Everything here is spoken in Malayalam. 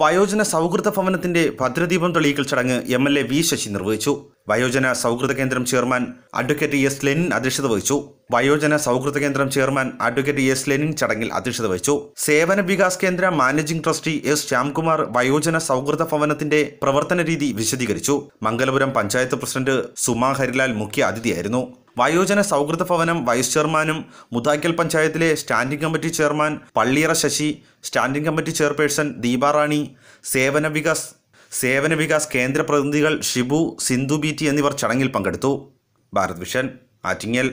വയോജന സൗഹൃദ ഭവനത്തിന്റെ ഭദ്രദീപം തെളിയിക്കൽ ചടങ്ങ് M L A V Sasi നിർവഹിച്ചു. വയോജന സൗഹൃദ കേന്ദ്രം ചെയർമാൻ അഡ്വക്കേറ്റ് എസ് ലെനിൻ അധ്യക്ഷത വഹിച്ചു. വയോജന സൗഹൃദ കേന്ദ്രം ചെയർമാൻ അഡ്വക്കേറ്റ് എസ് ലെനിൻ ചടങ്ങിൽ അധ്യക്ഷത വഹിച്ചു. സേവന വികാസ് കേന്ദ്ര മാനേജിംഗ് ട്രസ്റ്റി എസ് ശ്യാംകുമാർ വയോജന സൗഹൃദ ഭവനത്തിന്റെ പ്രവർത്തന രീതി വിശദീകരിച്ചു. മംഗലപുരം പഞ്ചായത്ത് പ്രസിഡന്റ് സുമാ ഹരിലാൽ മുഖ്യ അതിഥിയായിരുന്നു വയോജന സൗഹൃദ ഭവനം വൈസ് ചെയർമാനും മുതാക്കൽ പഞ്ചായത്തിലെ standing committee chairman Palliyara Sasi standing committee chairperson Deeparani സേവന വികാസ് സേവന വികാസ് കേന്ദ്ര പ്രതിനിധികൾ ഷിബു സിന്ധു ബി ടി എന്നിവർ ചടങ്ങിൽ പങ്കെടുത്തു. ഭാരത് വിഷൻ ആറ്റിങ്ങൽ.